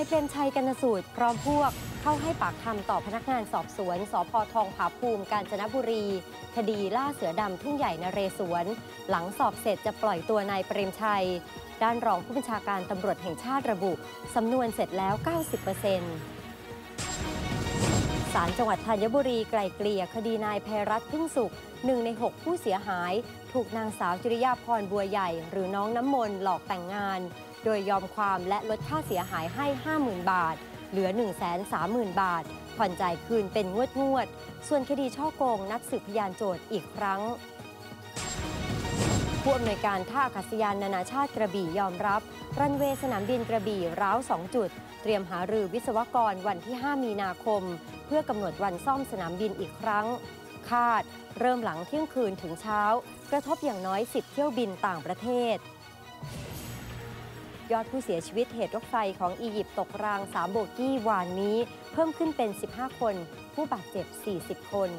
นายเปรมชัยกนสูตร พร้อมพวกเข้าให้ปากคำต่อพนักงานสอบสวน สพทองผาภูมิกาญจนบุรี คดีล่าเสือดำทุ่งใหญ่นเรศวร หลังสอบเสร็จจะปล่อยตัวนายเปรมชัย ด้านรองผู้บัญชาการตำรวจแห่งชาติระบุสำนวนเสร็จแล้ว 90% ศาลจังหวัดธัญบุรีไกล่เกลี่ยคดีนายภัยรัฐพึ่งสุขหนึ่งใน 6 ผู้เสียหาย ถูกนางสาวจริยาพรบัวใหญ่ หรือน้องน้ำมนต์หลอกแต่งงาน โดยยอมความและลดค่าเสียหายให้ 50,000 บาท เหลือ 130,000 บาท ผ่อนจ่ายคืนเป็นงวดงวด ส่วนคดีช่อโกงนัดสืบพยานโจทย์อีกครั้ง ผู้อำนวยการท่าอากาศยานนานาชาติกระบี่ยอมรับ รันเวย์สนามบินกระบี่ร้าว 2 จุด เตรียมหารือวิศวกรวันที่ 5 มีนาคม เพื่อกำหนดวันซ่อมสนามบินอีกครั้ง คาด เริ่มหลังเที่ยงคืนถึงเช้า กระทบอย่างน้อย 10 เที่ยวบินต่างประเทศ ยอดผู้เสียชีวิตเหตุรถไฟของอียิปต์ตกราง 3 โบกี้วานนี้ เพิ่มขึ้นเป็น 15 คน ผู้บาดเจ็บ 40 คน